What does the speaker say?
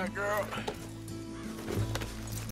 That girl.